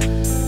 you